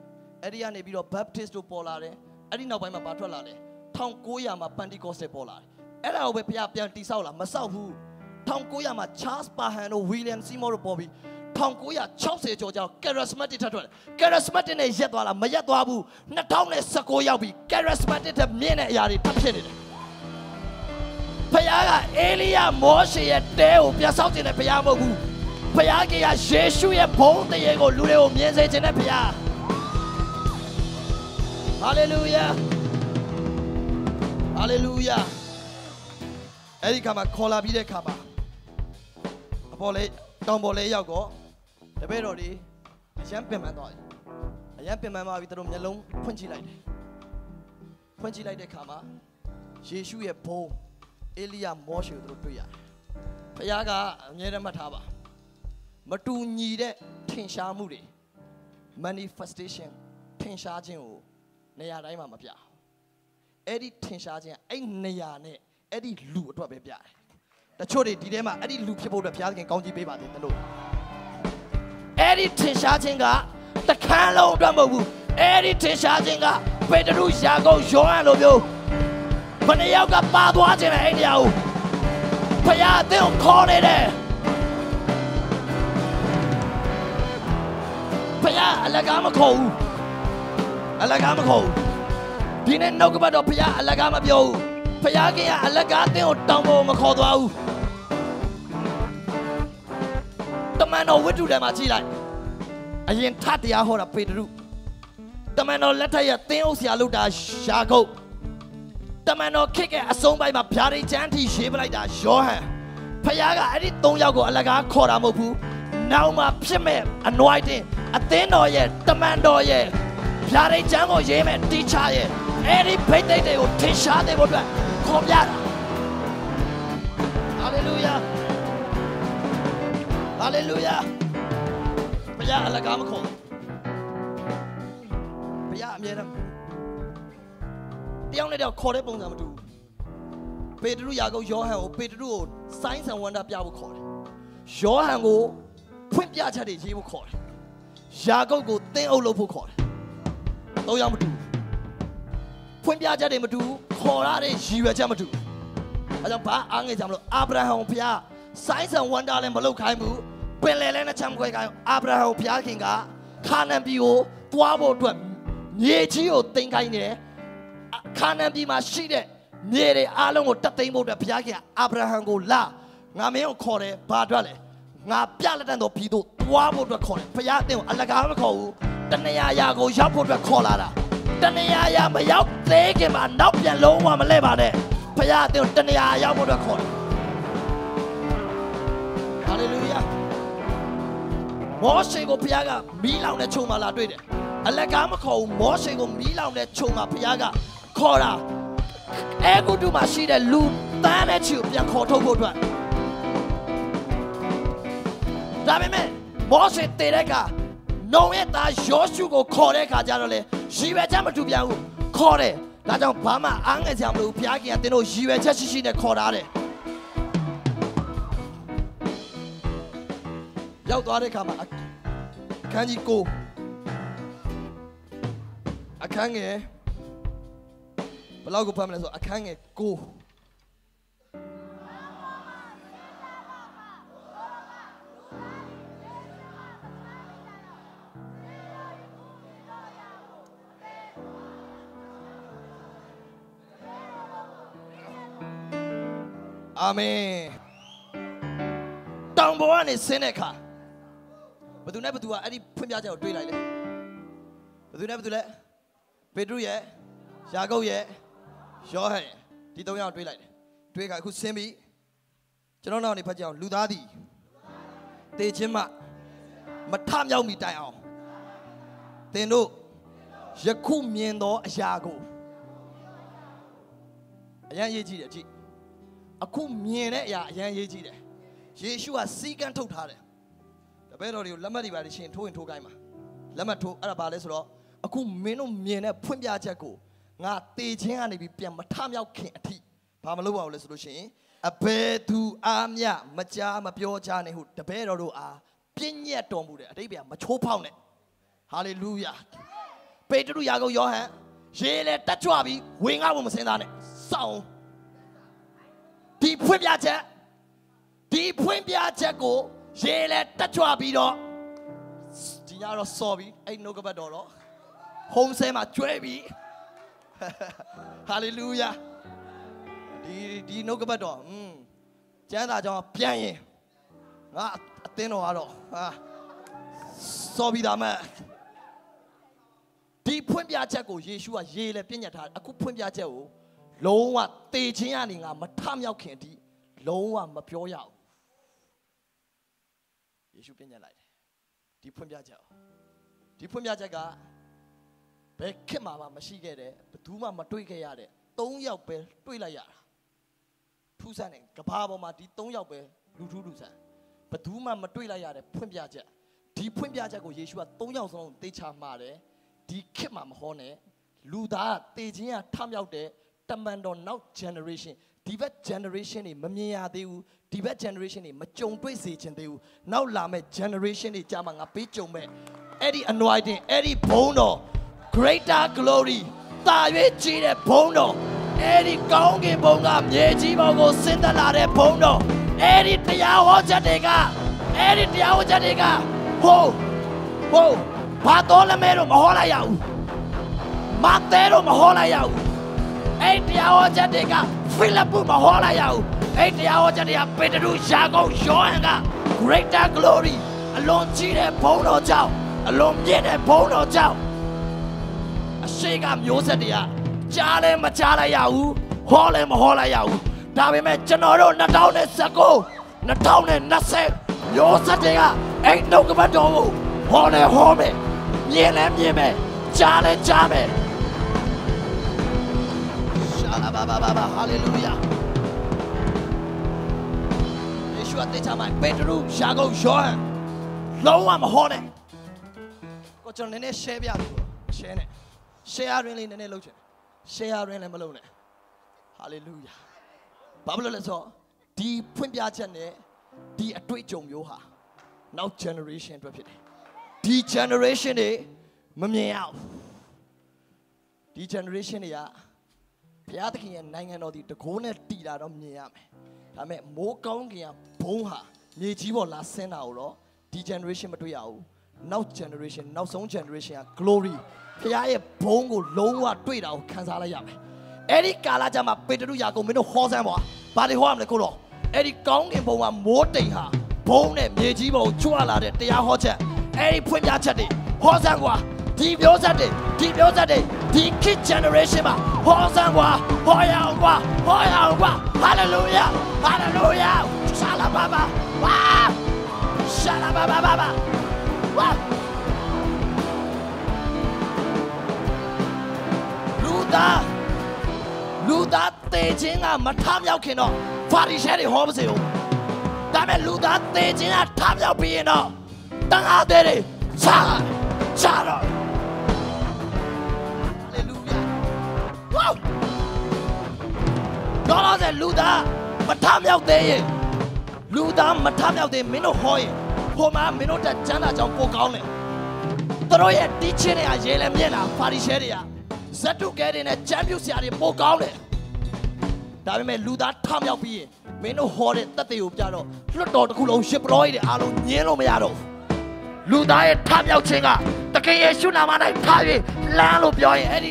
အဲ့ဒီကနေပြီးတော့ Baptist တို့ပေါ်လာတယ်အဲ့ဒီနောက်ပိုင်းမှာဘာထွက်လာလဲ 1900မှာ Pentecostal ပေါ်လာတယ်အဲ့ဒါကိုပဲဘုရားပြန်တိဆောက်လာမဆောက်ဘူး1900မှာ Charles Parham တို့ William Seymour တို့ပေါ်ပြီး1960ကျော်ကျော် charismatic ထပ်ထွက်တယ် charismatic နဲ့ရက်သွားလားမရက်သွားဘူး2019ရောက်ပြီ charismatic ထက်မြင့်တဲ့အရာတွေထပ်ဖြစ်နေတယ်ဖခင်ကအေလိယမောရှေရဲ့တဲကိုပြန်ဆောက်ခြင်းနဲ့ဖခင်မဟုတ်ဘူးဖခင်ကယေရှုရဲ့ဘုန်းတရေကိုလူတွေကိုမြင်စေခြင်းနဲ့ဖခင်ဟာလေလုယာ ဟာလေလုယာအဲ့ဒီခါမှာခေါ်လာပြီးတဲ့ခါမှာအပေါ်လေတောင်ပေါ်လေရောက်တော့တပည့်တော်တွေအရန်ပင်ပန်းသွားတယ်အရန်ပင်ပန်းသွားပြီးသူတို့မျက်လုံးဖွင့်ကြည့်လိုက်တယ်ဖွင့်ကြည့်လိုက်တဲ့ခါမှာယေရှုရဲ့ဘုံအေလိယမောရှေကိုသူတို့တွေ့ရတယ်ဖခင်ကအမြဲတမ်းမှတ်ထားပါမတူညီတဲ့ထင်ရှားမှုတွေ manifestation ထင်ရှားခြင်းကိုနေရာတိုင်းမှာမပြဘူး အဲ့ဒီထင်ရှားခြင်းကအဲ့နေရာနဲ့အဲ့ဒီလူအတွက်ပဲပြတယ်တချို့တွေဒီထဲမှာအဲ့ဒီလူဖြစ်ဖို့အတွက်ဘုရားသခင်ကောင်းကြီးပေးပါသေးတယ်လို့အဲ့ဒီထင်ရှားခြင်းကတခန်းလုံးအတွက်မဟုတ်ဘူးအဲ့ဒီထင်ရှားခြင်းကပေတရုယာကုပ်ယောဟန်လိုမျိုးဘယ်နှယောက်ကပါသွားခြင်းလဲအဲ့ဒီအရာကိုဘုရားအသင်ကိုခေါ်နေတယ်ဘုရားအလကားမခေါ်ဘူးအလကားမခေါ်ဘူး ဒီနေ့နှုတ်ကပတ်တော်ဘုရားအလကားမပြောဘူးဘုရားကအလကားအသင်ကိုတောင်းဖို့မခေါ်သွားဘူးတမန်တော်ဝိတ္တုထဲမှာကြည့်လိုက်အရင်ထတရားဟောတာပေတရုတမန်တော်လက်ထက်ရသင်းအုပ်ဆရာလုပ်တာရှာကုတ်တမန်တော်ခစ်ကအဆုံးပိုင်းမှာဗျာဒိတ်ချမ်းထိရေးပလိုက်တာယောဟန်ဖခင်ကအဲ့ဒီ၃ယောက်ကိုအလကားခေါ်တာမဟုတ်ဘူးနောက်မှဖြစ်မဲ့ anointing အသင်းတော်ရဲ့တမန်တော်ရဲ့ဗျာဒိတ်ချမ်းကိုရေးမဲ့ teacher ရဲ့ အဲ့ဒီဖိတ်သိက်တွေကိုထင်ရှားတဲ့ဘုရားခေါ်ပြတာ hallelujah hallelujah ဘုရားအလကားမခေါ်ဘုရားအမြဲတမ်းတယောက်နဲ့တယောက်ခေါ်တဲ့ပုံစံမတူဘူးပေတရုယာကုပ်ယောဟန်ကိုပေတရုကိုဆိုင်းဆန်ဝန္တာပြဖို့ခေါ်တယ်ယောဟန်ကိုဖွင့်ပြချက်တွေရေးဖို့ခေါ်တယ်ယာကုပ်ကိုသင်းအုပ်လုပ်ဖို့ခေါ်တယ်တော့ရောက်မတူဘူး ဖွင့်ပြချက်တွေမတူဘူးခေါ်ရတဲ့ရည်ရွယ်ချက်မတူဘူးအဲကြောင့်ဘာအားငယ်ကြမလို့အာဗြဟံကိုဘုရားဆိုင်းဆန်ဝန္တာလည်းမလုပ်ခိုင်းဘူးပင်လယ်လည်းနဲ့ချမ်းခွဲခိုင်းအာဗြဟံကိုဘုရားခင်ကခါနန်ပြည်ကိုတွားဖို့အတွက်မြေကြီးကိုတင်ခိုင်းတယ်ခါနန်ပြည်မှာရှိတဲ့မြေတွေအားလုံးကိုတတ်သိမ်းဖို့အတွက်ဘုရားခင်အာဗြဟံကိုလာငါမင်းကိုခေါ်တယ်ဘာအတွက်လဲငါပြလက်တန်တော်ပြည်သို့တွားဖို့အတွက်ခေါ်တယ်ဘုရားအသင်ကိုအလကားမခေါ်ဘူးတဏှာရာကိုရောက်ဖို့အတွက်ခေါ်လာတာ တဏှာရာမရောက်သေးခင်မှာနောက်ပြန်လုံးဝမလဲပါနဲ့ဘုရားအသင်ကိုတဏှာရောက်ဖို့အတွက်ခေါ်တယ်ဟာလေလုယာမောရှေကိုဘုရားကမီးလောင်တဲ့ချုံမှာလာတွေ့တယ်အလကားမခေါ်ဘူးမောရှေကိုမီးလောင်တဲ့ချုံမှာဘုရားကခေါ်တာအဲဂုတုမှာရှိတဲ့လူတန်းတဲ့ချီကိုပြန်ခေါ်ထုတ်ဖို့အတွက်ဒါပေမဲ့မောရှေတည်တဲ့က နှုံရဲ့သားယောရှုကိုခေါ်တဲ့အခါကျတော့လေရည်ရွယ်ချက်မတူပြန်ဘူးခေါ်တယ်ဒါကြောင့်ဘာမှအားငယ်စရာမလိုဘူးဘုရားခင်ကတင်းတို့ရည်ရွယ်ချက်ရှိရှိနဲ့ခေါ်ထားတယ်ရောက်သွားတဲ့အခါမှာအခန်းကြီးကိုအခန်းငယ်ဘယ်လောက်ကိုဖတ်မလဲဆိုအခန်းငယ်ကို အာမင်တောင်ပေါ်ကနေဆင်းတဲ့အခါဘယ်သူနဲ့ဘယ်သူကအဲ့ဒီဖွင့်ပြချက်ကိုတွေးလိုက်လဲဘယ်သူနဲ့ဘယ်သူလဲပေတရုရဲ့ယာကုပ်ရဲ့ယောဟန်ရဲ့ဒီသုံးယောက်တွေးလိုက်တယ်တွေးခါအခုဆင်းပြီကျွန်တော်နောက်နေဖတ်ကြအောင်လူသားသည်တေခြင်းမှမထမြောက်မီတိုင်အောင်သင်တို့ယခုမြင်သောအရာကိုအရန်ရေးကြည့်တယ်ကြည့် အခုမြင်တဲ့အရာအရန်ရေးကြည့်တယ်ယေရှုကစီကံထုတ်ထားတယ်တပည့်တော်တွေကိုလက်မှတ်တွေပါရှင်ထိုးရင်ထိုးခိုင်းပါလက်မှတ်ထိုးအဲ့ဒါဘာလဲဆိုတော့အခုမင်းတို့မြင်တဲ့ဖွင့်ပြချက်ကိုငါတေခြင်းကနေပြီးပြန်မထမြောက်ခင်အထိဘာမလုပ်ပါဘူးလဲဆိုလို့ရှိရင်အဘယ်သူအားမြမကြားမပြောကြနဲ့ဟုတပည့်တော်တို့အားပြည့်ညက်တော်မူတယ်အတိတ်ပြန်မချိုးဖောက်နဲ့ဟာလေလုယာပေတရုယာကုပ်ယောဟန်ရေလေတက်ကြွပြီးဝင်ကားဖို့မစင်သားနဲ့စောင်း ဒီဖွင့်ပြချက်ဒီဖွင့်ပြချက်ကိုရေလေတက်ကြွပြီးတော့ဒီညတော့စော်ပြီးအဲ့နှုတ်ကပတ်တော်တော့ home ဆဲမှာကျွဲပြီးဟာလေလုယာဒီဒီနှုတ်ကပတ်တော်อืมကျမ်းစာကြောင့်ပြန်ရင်ငါအသင်းတော်ကတော့ဟာစော်ပြီးသားမဲ့ဒီဖွင့်ပြချက်ကိုယေရှုကရေးလဲပြညတ်ထားအခုဖွင့်ပြချက်ကို လုံးဝတေခြင်းကနေငါမထမြောက်ခင်အထိလုံးဝမပြောရဘူးယေရှုပြညတ်လိုက်တယ်ဒီဖွင့်ပြချက်ဒီဖွင့်ပြချက်ကဘယ်ခေတ်မှမရှိခဲ့တဲ့ဘယ်သူမှမတွေ့ခဲ့ရတဲ့၃ယောက်ပဲတွေ့လိုက်ရတာထူးဆန်းတယ်ကဘာပေါ်မှာဒီ၃ယောက်ပဲလူထူးလူဆန်းဘယ်သူမှမတွေ့လိုက်ရတဲ့ဖွင့်ပြချက်ဒီဖွင့်ပြချက်ကိုယေရှုက၃ယောက်စလုံးသိချမှာတယ်ဒီခေတ်မှာမဟောနဲ့လူသားတေခြင်းကထမြောက်တဲ့ တမန်တော်နောက် generation ဒီဘက် generation တွေမမြင်ရသေးဘူးဒီဘက် generation တွေမကြုံတွေ့စေချင်သေးဘူးနောက်လာမဲ့ generation တွေကြာမှငါပေးကြုံမဲ့အဲ့ဒီ anointing အဲ့ဒီဘုံတော် greater glory တာ၍ကြီးတဲ့ဘုံတော်အဲ့ဒီကောင်းကင်ဘုံကမြေကြီးဘုံကိုဆင်းသက်လာတဲ့ဘုံတော်အဲ့ဒီတရားဟောချက်တွေကအဲ့ဒီတရားဟောချက်တွေကဟိုးဟိုးဘာတော်လည်းမဲတော့မဟောလိုက်ရဘူးမတဲတော့မဟောလိုက်ရဘူး အဲ့တရားဟောချက်တွေကဖိလိပ္ပုမဟောလိုက်ရဘူးအဲ့တရားဟောချက်တွေကပေတရုယာကုပ်ယောဟန်က greater glory အလွန်ကြီးတဲ့ဘုံတော်ကြောင့်အလွန်မြင့်တဲ့ဘုံတော်ကြောင့်အရှိကမျိုးဆက်တွေကကြားလဲမကြားလိုက်ရဘူးဟောလဲမဟောလိုက်ရဘူးဒါပေမဲ့ကျွန်တော်တို့2019 2020မျိုးဆက်တွေကအဲ့နှုတ်ကပတ်တော်ကိုဟောလဲဟောမယ်မြင်လဲမြင်မယ်ကြားလဲကြားမယ်ရှာလာ ဘာဘာဘာဘာဟာလေလုယာယေရှုအသေးချာမိုင်ပေတရုယာကုပ်ယောဟန်လုံးဝမဟောနဲ့ကိုကျွန်တော်နည်းနည်း share ပြလို့ share နဲ့ share ရင်းလေးနည်းနည်းလုပ်ချင် share ရင်းလည်းမလုပ်နဲ့ hallelujah ဘာဖြစ်လို့လဲဆိုတော့ဒီဖွင့်ပြချက်နဲ့ဒီအတွေ့အကြုံမျိုးဟာနောက် generation အတွက်ဖြစ်တယ်ဒီ generation တွေမမြင်ရဘူးဒီ generation တွေက ဘုရားသခင်ရဲ့နိုင်ငံတော်ဒီတကိုးနဲ့တည်တာတော့မြင်ရမယ်ဒါပေမဲ့မိုးကောင်းကင်ကဘုံဟာမြေကြီးပေါ်လာဆင်းတာကိုတော့ဒီ generation မတွေ့ရဘူးနောက် generation နောက်ဆုံး generation က glory ဘုရားရဲ့ဘုံကိုလုံးဝတွေ့တာကိုခံစားလိုက်ရမယ်အဲ့ဒီကာလကြမှာပေတရုယာကုမင်းတို့ဟောစမ်းပါဘာတွေဟောရမလဲကိုတော့အဲ့ဒီကောင်းကင်ဘုံကမိုးတိမ်ဟာဘုံနဲ့မြေကြီးပေါ်ကိုကြွလာတဲ့တရားဟောချက်အဲ့ဒီဖွင့်ပြချက်တွေဟောစမ်းကွာဒီမျိုးဆက်တွေဒီမျိုးဆက်တွေ ဒီ kid generation မှာဟောစမ်းကွာဟောရအောင်ကွာဟောရအောင်ကွာ hallelujah hallelujah ရှာလာဘာဘာဝါရှာလာဘာဘာဘာဘာဝါလူသားလူသားတေခြင်းကမထမြောက်ခင်တော့ဖာရီရှဲတွေဟောပါစေဦးဒါပေမဲ့လူသားတေခြင်းကထမြောက်ပြီးရင်တော့တန် တော့တော့တဲ့လူသားမထမြောက်သေးရင်လူသားမထမြောက်သေးမင်းတို့ဟောရင်ဟိုမှာမင်းတို့တက်ကျမ်းစာကြောင့်ပိုကောင်းတယ်သူတို့ရဲ့တီးချင်းတွေကရေလည်းမြင်တာဖာရီရှဲတွေကဇက်တုကဲတွေနဲ့ချမ်းပြုတ်ဆရာတွေပိုကောင်းတယ်ဒါပေမဲ့လူသားထမြောက်ပြီးရင်မင်းတို့ဟောတဲ့တက်တွေကိုပြတော့လွတ်တော်တစ်ခုလုံးရှစ်ပရောကြီးတွေအားလုံးညင်းလို့မရတော့ဘူးလူသားရဲ့ထမြောက်ခြင်းကတကယ်ယေရှုနာမ၌ထား၍လမ်းလို့ပြောရင်အဲ့ဒီ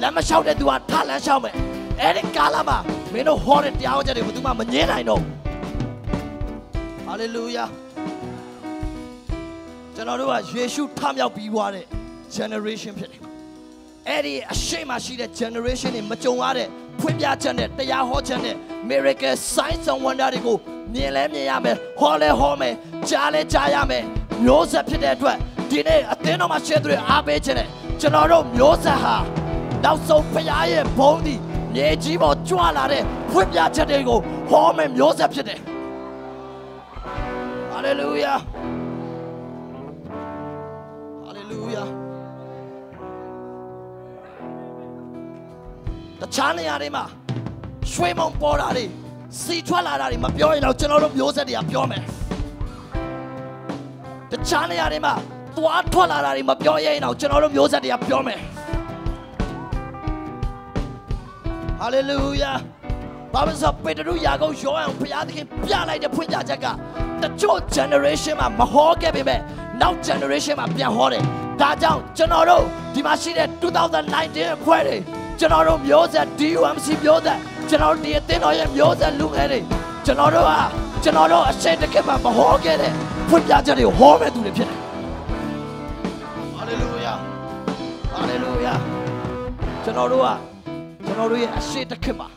လမ်းမလျှောက်တဲ့သူကထလမ်းလျှောက်မယ်အဲ့ဒီကာလမှာ မင်းတို့ဟောတဲ့တရားဟောချက်တွေဘယ်သူမှမငြင်းနိုင်တော့ဘူးဟာလေလုယာကျွန်တော်တို့ကယေရှုထမြောက်ပြီးွားတဲ့ generation ဖြစ်တယ်အဲ့ဒီအရှိမရှိတဲ့ generation တွေမကြုံရတဲ့ဖွင့်ပြချက်နဲ့တရားဟောချက်နဲ့ miracle signs and wonder တွေကိုမြင်လဲမြင်ရမယ်ဟောလဲဟောမယ်ကြားလဲကြားရမယ်မျိုးဆက်ဖြစ်တဲ့အတွက်ဒီနေ့အသင်းတော်မှာရှင်းသူတွေအားပေးခြင်းနဲ့ကျွန်တော်တို့မျိုးဆက်ဟာနောက်ဆုံးဖရားရဲ့ဘုန်းဒီ မြေကြီးပေါ်ကြွလာတဲ့ဖွင့်ပြချက်တွေကိုဟောမယ်မျိုးဆက်ဖြစ်တယ်ဟာလေလုယာဟာလေလုယာတခြားနေရာတွေမှာရွှေမုံပေါ်တာတွေစီထွက်လာတာတွေမပြောရင်တော့ကျွန်တော်တို့မျိုးဆက်တွေကပြောမယ်တခြားနေရာတွေမှာသွားထွက်လာတာတွေမပြောရင်တော့ကျွန်တော်တို့မျိုးဆက်တွေကပြောမယ် ဟာလေလုယာဘာလို့ဆိုပေတရုယာကုပ်ယောဟန်ဘုရားသခင်ပြလိုက်တဲ့ဖွင့်ပြချက်ကတချို့ generation မှာမဟောခဲ့ပေမဲ့နောက် generation မှာပြန်ဟောတယ်ဒါကြောင့်ကျွန်တော်တို့ဒီမှာရှိတဲ့2019အဖွဲ့တွေကျွန်တော်တို့မျိုးဆက် DUMC မျိုးဆက်ကျွန်တော်တို့ဒီအသင်းတော်ရဲ့မျိုးဆက်လူငယ်တွေကျွန်တော်တို့ဟာကျွန်တော်တို့အရှိတကယ်မှမဟောခဲ့တဲ့ဖွင့်ပြချက်တွေကိုဟောမဲ့သူတွေဖြစ်တယ်ဟာလေလုယာဟာလေလုကျွန်တော်တို့က ကျွန်တော်တို့ရဲ့အရှိတစ်ခေတ်မှာ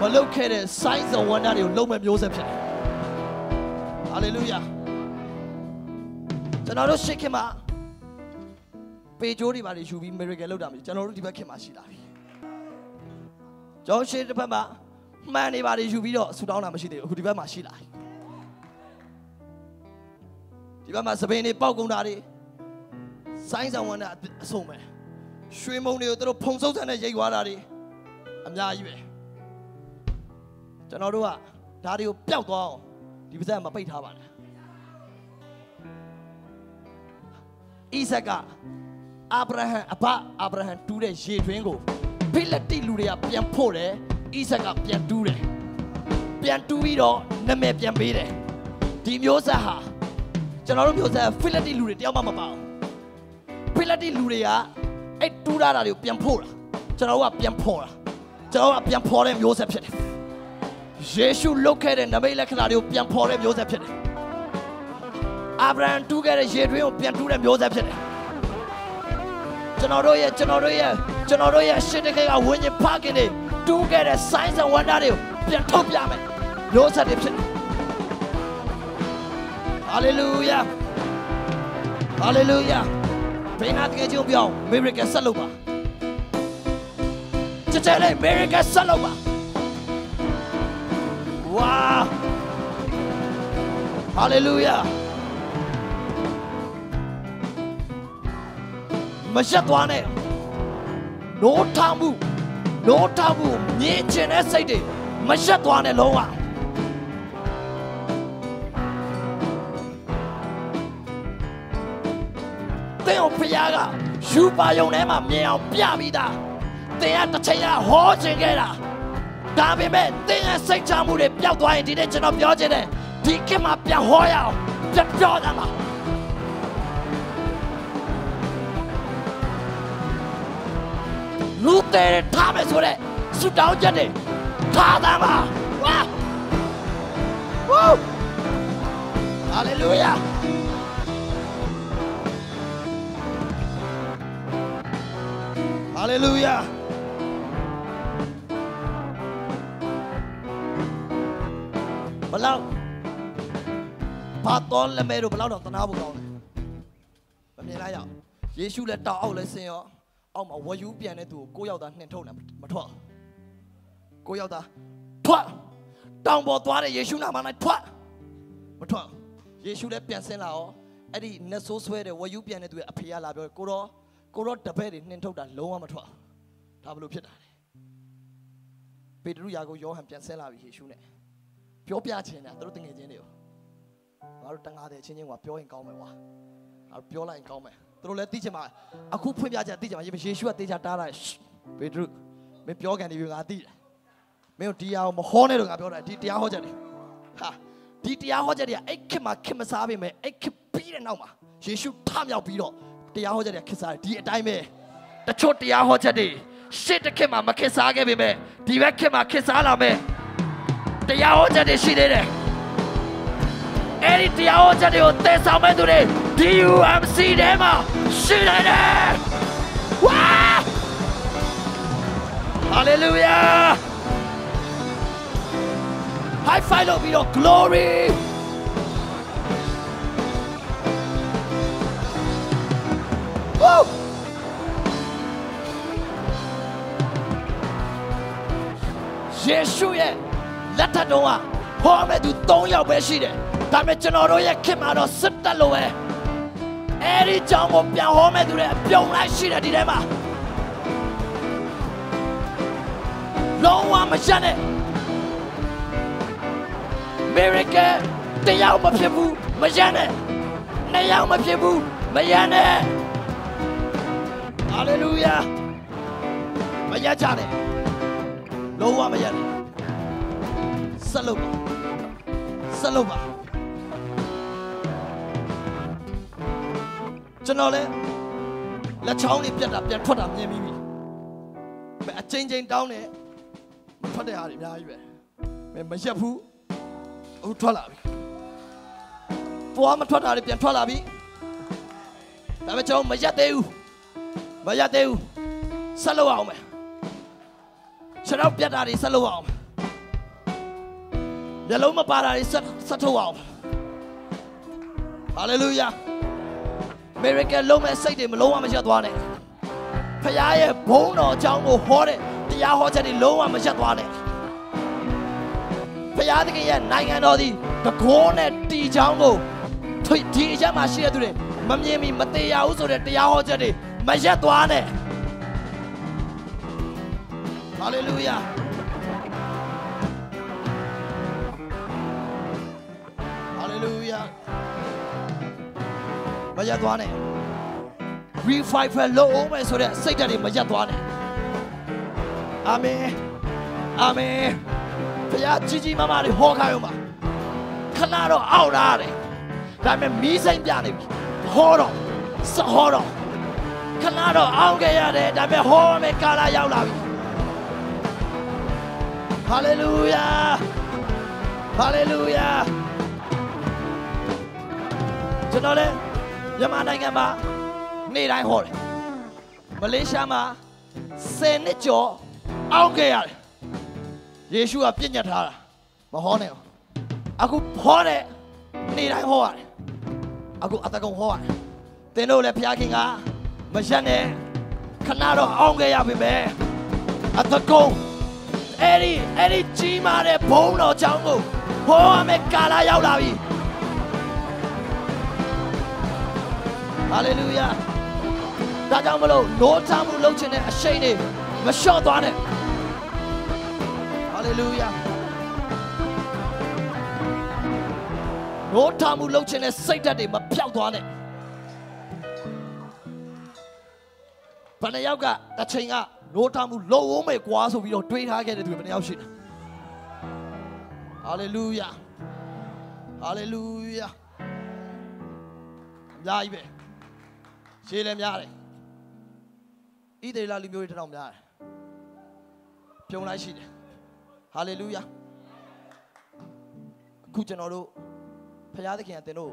မလုပ်ခဲ့တဲ့ signs and wonder တွေကိုလုံးမဲ့မျိုးဆက်ဖြစ်တယ် hallelujah ကျွန်တော်တို့ရှေ့ခေတ်မှာပေကြိုးတွေပါတွေယူပြီး miracle လုပ်တာမျိုးကျွန်တော်တို့ဒီဘက်ခေတ်မှာရှိလာပြီကျွန်တော်ရှေ့တစ်ဖက်မှာမှန်တွေပါတွေယူပြီးတော့ဆူတောင်းတာမရှိသေးဘူးအခုဒီဘက်မှာရှိလာပြီဒီဘက်မှာစပင်းတွေပေါက်ကုန်တာတွေဆိုင်းဆောင်ဝန္တာအဆုံးပဲရွှေမုံတွေကိုသူတို့ဖုံစုပ်ဆန်နဲ့ရိတ်သွားတာတွေ အများကြီးပဲကျွန်တော်တို့ကဒါတွေကိုပျောက်သွားအောင်ဒီပါဇက်မှာပိတ်ထားပါလားဣဇက်ကအာဗြဟံအဘအာဗြဟံတူးတဲ့ရေတွင်းကိုဖိလက်တိလူတွေကပြန်ဖို့တယ်ဣဇက်ကပြန်တူးတယ်ပြန်တူးပြီးတော့နာမည်ပြန်ပေးတယ်ဒီမျိုးဆက်ဟာကျွန်တော်တို့မျိုးဆက်ဖိလက်တိလူတွေတယောက်မှမပါဘူးဖိလက်တိလူတွေကအဲ့တူးရတာတွေကိုပြန်ဖို့တာကျွန်တော်တို့ကပြန်ဖို့တာ ကျွန်တော်တို့ကပြန်ဖို့တဲ့မျိုးဆက်ဖြစ်တယ်ယေရှုလုတ်ခဲ့တဲ့နမိတ်လက္ခဏာတွေကိုပြန်ဖို့တဲ့မျိုးဆက်ဖြစ်တယ်အာဗြဟံတူးခဲ့တဲ့ရေတွင်းကိုပြန်တူးတဲ့မျိုးဆက်ဖြစ်တယ်ကျွန်တော်တို့ရဲ့ကျွန်တော်တို့ရဲ့ကျွန်တော်တို့ရဲ့ရှစ်တခဲကဝိညာဉ်ဖခင်တွေတူးခဲ့တဲ့ signs and wonder တွေကိုပြန်ထုတ်ပြမယ်မျိုးဆက်တွေဖြစ်တယ် hallelujah hallelujah ဘယ်နာတကယ်ချင်းပြောင်း miracle ဆက်လုပ်ပါ ချက်ချက်လေး miracle ဆက်လုပ်ပါ wow hallelujah မရှက်သွားနဲ့နိုးထောင်မှုနိုးထောင်မှုမြင်ကျင်တဲ့စိတ်တွေမရှက်သွားနဲ့လုံးဝတင်းအောင်ဖျားကယူပါယုံထဲမှာမြင်အောင်ပြပြီးသား တင်းကတစ်ချိန်ကဟောချင်ခဲ့တာဒါပေမဲ့တင်းရဲ့စိတ်ချမှုတွေပျောက်သွားရင်ဒီနေ့ကျွန်တော်ပြောချင်တယ်ဒီခေတ်မှာပြန်ဟောရအောင်ပြန်ပြောတာမှာလူတွေထားမယ်ဆိုတဲ့ဆုတောင်းချက်တွေထားတာမှာဝါဝူဟာလေ ဘလောက်ဘာတော်လက်မဲတို့ဘလောက်တော့တနာဖို့ကောင်းတယ်မမြင်လိုက်ရအောင်ယေရှုလည်းတောက်အောက်လည်းဆင်းရောအောက်မှာဝယူပြန်တဲ့သူကိုကိုရောက်သားနှင်ထုတ်တယ်မထွက်ကိုရောက်သားထွက်တောင်ပေါ်သွားတဲ့ယေရှုနာမ၌ထွက်မထွက်ယေရှုလည်းပြန်ဆင်းလာရောအဲ့ဒီနတ်ဆိုးဆွဲတဲ့ဝယူပြန်တဲ့သူရဲ့အဖေကလာပြောကိုတော့ကိုတော့တပည့်တွေနှင်ထုတ်တာလုံးဝမထွက်ဒါဘလို့ဖြစ်တာလဲပေတရုယာကိုယောဟန်ပြန်ဆင်းလာပြီယေရှုနဲ့ ပြောပြချင်တာသူတို့တငယ်ချင်းတွေကိုငါတို့တန်ငါတဲ့ချင်းချင်းကပြောရင်ကောင်းမယ်ကွာငါတို့ပြောလိုက်ရင်ကောင်းမယ်သူတို့လည်းသိချင်ပါအခုဖွင့်ပြချက်သိချင်ပါယေရှုကတေချာတားတာပေတရုမင်းပြောကန်နေပြီငါသိတယ်မင်းတို့ဒီတရားကိုမဟောနဲ့တော့ငါပြောတာဒီတရားဟောချက်တွေဟာဒီတရားဟောချက်တွေကအဲ့ခက်မှာခက်မစားပေမဲ့အဲ့ခက်ပြီးတဲ့နောက်မှာယေရှုထမြောက်ပြီးတော့တရားဟောချက်တွေခက်စားတယ်ဒီအတိုင်းပဲတချို့တရားဟောချက်တွေရှစ်တစ်ခက်မှာမခက်စားခဲ့ပေမဲ့ဒီဘက်ခက်မှာခက်စားလာမယ် တရားဟောချက်တွေရှိသေးတယ်အဲ့ဒီတရားဟောချက်တွေကိုသင်ဆောင်မဲ့သူတွေ DUMC ထဲမှာရှိနေတယ်ဝါ Hallelujah High five လို့ပြီးတော့ glory Woo! ယေရှုရဲ့ လက်ထက်တုန်းကဟောမဲ့သူ3ယောက်ပဲရှိတယ်ဒါပေမဲ့ကျွန်တော်တို့ရဲ့ခင်မှာတော့စစ်တက်လို့ပဲအဲ့ဒီကြောင့်ကိုပြန်ဟောမဲ့သူတွေအပြုံလိုက်ရှိတယ်ဒီထဲမှာလုံးဝမရှက်နဲ့ miracle တရားမဖြစ်ဘူးမရနဲ့နှစ်ယောက်မဖြစ်ဘူးမရနဲ့ hallelujah မရကြနဲ့လုံးဝမရနဲ့ ဆက်လုပ်ပါဆက်လုပ်ပါကျွန်တော်လည်းလက်ချောင်းလေးပြတ်တာပြန်ထွက်တာမြင်ပြီးပြီအချင်းချင်းတောင်းတယ်မထွက်တဲ့ဟာတွေအများကြီးပဲမရက်ဘူးအခုထွက်လာပြီသွားမထွက်တာတွေပြန်ထွက်လာပြီဒါပေမဲ့ကျွန်တော်မရက်သေးဘူးမရက်သေးဘူးဆက်လုပ်အောင်မယ်ခြေထောက်ပြတ်တာတွေဆက်လုပ်အောင် မျက်လုံးမပါတာတွေဆက်ဆက်ထုတ်အောင်ဟာလေလုယာမေရိကန်လုံးမဲ့စိတ်တွေမလုံးဝမချက်သွားနဲ့ဖခင်ရဲ့ဘုန်းတော်အကြောင်းကိုဟောတဲ့တရားဟောချက်တွေလုံးဝမချက်သွားနဲ့ဖခင်သခင်ရဲ့နိုင်ငံတော်သည်တကောနဲ့တီချောင်းကိုထွေဒီအချက်မှာရှိတဲ့သူတွေမမြင်မီမသေးရဘူးဆိုတဲ့တရားဟောချက်တွေမရက်သွားနဲ့ဟာလေလုယာ မရက်သွားနဲ့ revival လုပ်အောင်မယ်ဆိုတဲ့စိတ်ဓာတ်တွေမရက်သွားနဲ့အာမင်အာမင်ဘုရားကြီးကြီးမားမားတွေဟောခိုင်းအောင်ပါခဏတော့အောက်လာတယ်ဒါပေမဲ့မီးစိမ့်ပြနေပြီဟောတော့စဟောတော့ခဏတော့အောက်ခဲ့ရတယ်ဒါပေမဲ့ဟောမယ်ကာလရောက်လာပြီဟာလေလုယာဟာလေလုယာကျွန်တော်လည်း မြန်မာနိုင်ငံမှာနေ့တိုင်းဟောတယ်မလေးရှားမှာ10နှစ်ကျော်အောက်ခဲ့ရတယ်ယေရှုကပြည့်ညတ်ထားတာမဟောနဲ့အခုဟောတဲ့နေ့တိုင်းဟောရတယ်အခုအတကုံဟောရတယ်သင်တို့လည်းဘုရားခင်ကမရက်နဲ့ခဏတော့အောင်းခဲ့ရပြီပဲအတကုံအဲ့ဒီအဲ့ဒီကြီးမားတဲ့ဘုံတော်ချောင်းကိုဟောရမယ်ကာလရောက်လာပြီ ဟာလေလုယာဒါကြောင့်မလို့နိုးချမှုလုပ်ခြင်းနဲ့အရှိန်တွေမလျှော့သွားနဲ့ဟာလေလုယာနိုးထမှုလုပ်ခြင်းနဲ့စိတ်ဓာတ်တွေမပြောက်သွားနဲ့ဘယ်နှယောက်ကတစ်ချိန်ကနိုးထမှုလုံဝုံးမဲ့ကွာဆိုပြီးတော့တွေးထားခဲ့တဲ့သူဘယ်နှယောက်ရှိလဲဟာလေလုယာဟာလေလုယာအများကြီးပဲ ရှေးလည်းများတယ်ဣသေလလူမျိုးတွေတစ်ထောင်များတယ်ပြုံလိုက်ရှိတယ်ဟာလေလုယာအခုကျွန်တော်တို့ဖခင်သခင်ကသင်တို့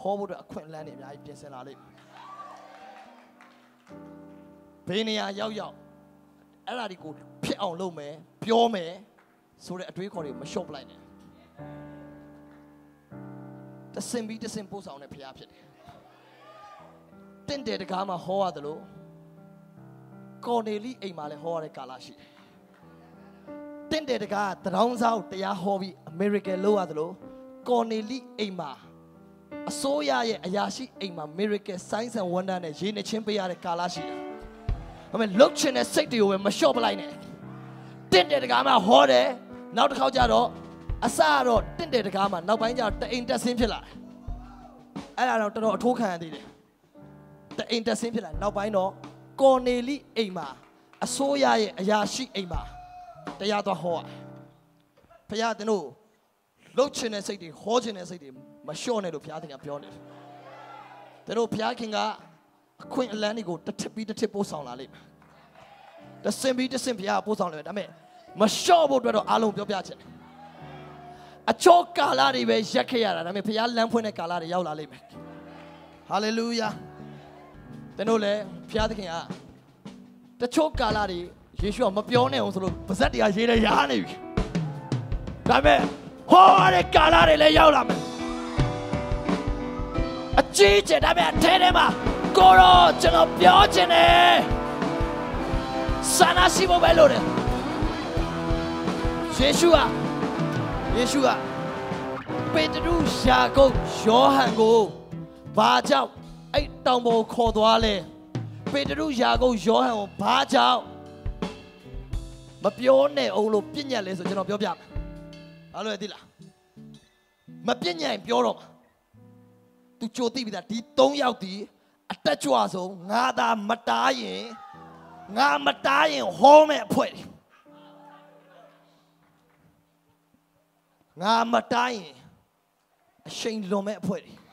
ဟောဖို့အတွက်အခွင့်အလမ်းတွေအများကြီးပြင်ဆင်လာလိမ့်မယ်ဘေးနေရာရောက်ရောက်အဲ့ဒါဒီကိုဖြစ်အောင်လုပ်မယ်ပြောမယ်ဆိုတဲ့အတွေးခေါ်တွေမလျှော့ပလိုက်နဲ့တစင်ပြီးတစင်ပို့ဆောင်တဲ့ဖခင်ဖြစ်တယ် တင့်တယ်တကားမှာဟောရတယ်လို့ကော်နေလိအိမ်မှာလည်းဟောရတဲ့ကာလရှိတယ်တင့်တယ်တကားတရောင်းစားကိုတရားဟောပြီးအမေရိကန်လောက်ရတယ်လို့ကော်နေလိအိမ်မှာအစိုးရရဲ့အရာရှိအိမ်မှာ miracle signs and wonder နဲ့ရေးနေချင်းပေးရတဲ့ကာလရှိတယ်။ဒါပေမဲ့လုတ်ချင်တဲ့စိတ်တွေကိုပဲမလျှော့ပလိုက်နဲ့။တင့်တယ်တကားမှာဟောတယ်နောက်တစ်ခေါက်ကျတော့အစကတော့တင့်တယ်တကားမှာနောက်ပိုင်းကျတော့တအိမ်တက်ဆင်းဖြစ်လာတယ်။အဲ့ဒါတော့တော်တော်အထိုးခံရသေးတယ်။ တအိမ်တက်ဆင်းဖြစ်လာနောက်ပိုင်းတော့ကော်နေလိအိမ်မှာအစိုးရရဲ့အရာရှိအိမ်မှာတရားသွားဟောရတယ်။ဖခင်ကတို့လှုပ်ချင်တဲ့စိတ်တွေဟောချင်တဲ့စိတ်တွေမလျှော့နဲ့လို့ဘုရားသခင်ပြောနေတယ်။တို့ဘုရားခင်ကအခွင့်အလန်းတွေကိုတစ်ထစ်ပြီးတစ်ထစ်ပို့ဆောင်လာလိမ့်မယ်။တစ်စင်ပြီးတစ်စင်ဘုရားပို့ဆောင်လာမယ်ဒါပေမဲ့မလျှော့ဖို့အတွက်တော့အားလုံးပြောပြချင်တယ်။အချောကာလတွေပဲရက်ခဲ့ရတာဒါပေမဲ့ဘုရားလမ်းဖွင့်တဲ့ကာလတွေရောက်လာလိမ့်မယ်။ဟာလေလုယာ။ တို့လည်းဘုရားသခင်ကတချို့ကာလတွေယေရှုကမပြောနဲ့အောင်ဆိုလို့ပါဇက်တရားရေးနေရနေပြီ။ဒါပေမဲ့ဟောရတဲ့ကာလတွေလည်းရောက်လာမယ်အကြီးကျယ်ဒါပေမဲ့အထဲထဲမှာကိုရောကျွန်တော်ပြောချင်တယ်ဆန္ဒရှိဖို့ပဲလို့တယ်ယေရှုကယေရှုကပေတရုယာကုပ်ယောဟန်ကိုဘာကြောင့် အဲ့တောင်ပေါ်ခေါ်သွားလဲပေတရုယာကုပ်ယောဟန်ကိုဘာကြောင့်မပြောနဲ့အောင်လို့ပြညတ်လဲဆိုကျွန်တော်ပြောပြမယ်ဘာလို့လဲသိလားမပြည့်ညံ့ပြောတော့သူကြိုသိပြီသားဒီ၃ယောက်ဒီအတက်ကြွဆုံးငါသာမတားရင်ငါမတားရင်ဟောမဲ့အဖွဲ့တွေငါမတားရင်အရှိန်လွန်မဲ့အဖွဲ့တွေ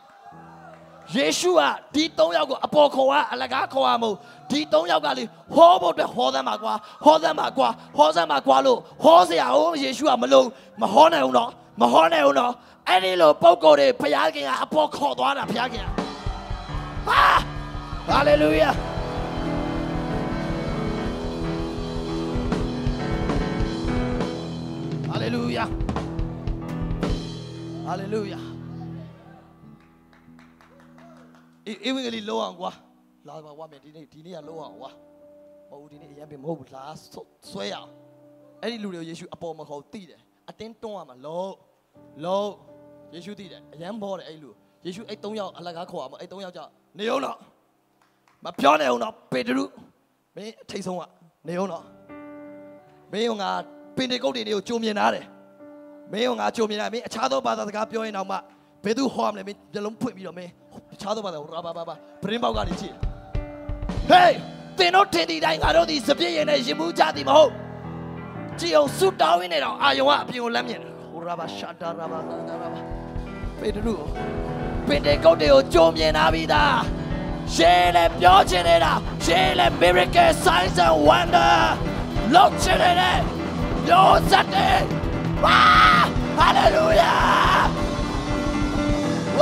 ယေရှုကဒီ၃ယောက်ကိုအပေါ်ခေါ်ရအလကားခေါ်ရမဟုတ်ဒီ၃ယောက်ကလေဟောဖို့အတွက်ဟောသမ်းပါကွာဟောသမ်းပါကွာဟောသမ်းပါကွာလို့ဟောစရာဟိုယေရှုကမလုံးမဟောနိုင်ဘူးတော့မဟောနိုင်ဘူးတော့အဲ့ဒီလိုပုံကိုယ်တွေဘုရားခင်ကအပေါ်ခေါ်သွားတာဘုရားခင်ဟာဟာလေလုယာလေလုယာဟာလေလုယာ အေးအေးဝင်ကလေးလောအောင်ကွာလာပါကွာမယ်ဒီနေ့ဒီနေ့ကလောအောင်ကွာမဟုတ်ဘူးဒီနေ့အရင်ပင်မဟုတ်ဘူးလာဆွဲရအောင်အဲ့ဒီလူတွေကိုယေရှုအပေါ်မခေါ်သိတယ်အတင်းတွန်းရမှာလုံးလုံးယေရှုသိတယ်အရန်ဘောတယ်အဲ့လူယေရှုအဲ့၃ယောက်အလကားခေါ်ရမှာအဲ့၃ယောက်ကြောင့်နေအောင်တော့မပြောနေအောင်တော့ပေတရုမင်းအထိတ်ဆုံးကနေအောင်တော့မင်းကငါပင်တေကုတ်တွေတွေကိုကြုံမြင်ထားတယ်မင်းကငါကြုံမြင်တာမင်းအခြားသောဘာသာစကားပြောရင်တော့မှ ဘယ်သူဟောမလဲမင်းမျက်လုံးဖွင့်ပြီးတော့မင်းအခြားသောဘာသာရာဘာဘာဘာပရင်းပေါက်ကနေကြည့်ဟေးသင်တို့ထင်ဒီတိုင်းငါတို့ဒီစပြည့်ရင်နဲ့ရင်မှုကြသည်မဟုတ်ကြည်အောင်ဆူတောင်းရင်းနေတော့အာယုံကအပြင်ကိုလမ်းမြင်တယ်ဟိုရာဘာရှာတာရာဘာသာရာဘာပေတရုပင်တေကုတ်တွေကိုကြုံမြင်ထားပြီးသားရှေးလည်းပြောချင်နေတာရှေးလည်း miracle signs and wonder လောက်ချင်တယ်ပြောစတဲ့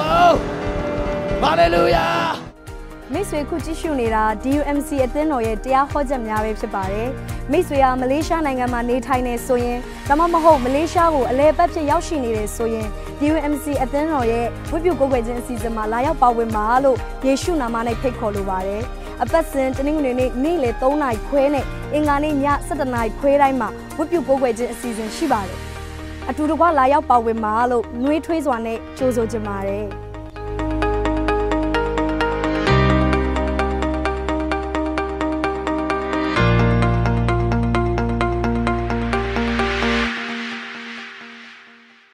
ဝါ hallelujah wow hallelujah မိတ်ဆွေခုကြည့်ရှုနေတာ DUMC အသင်းတော်ရဲ့တရားဟောချက်များပဲဖြစ်ပါတယ်။မိတ်ဆွေကမလေးရှားနိုင်ငံမှာနေထိုင်နေဆိုရင်ဒါမှမဟုတ်မလေးရှားကိုအလဲပတ်ဖြစ်ရောက်ရှိနေတယ်ဆိုရင် DUMC အသင်းတော်ရဲ့ဝိပုကိုယ်ွယ်ခြင်းအစီအစဉ်မှာလာရောက်ပါဝင်ပါလို့ယေရှုနာမနဲ့ဖိတ်ခေါ်လိုပါတယ်။အပတ်စဉ်တနင်္ဂနွေနေ့နေ့လယ်3နာရီခွဲနဲ့အင်္ဂါနေ့ည7နာရီခွဲတိုင်းမှာဝိပုကိုယ်ွယ်ခြင်းအစီအစဉ်ရှိပါတယ်။ အတူတကွလာရောက်ပါဝင်ပါလို့နှွေးထွေးစွာနဲ့ကြိုးဆိုကြပါတယ်။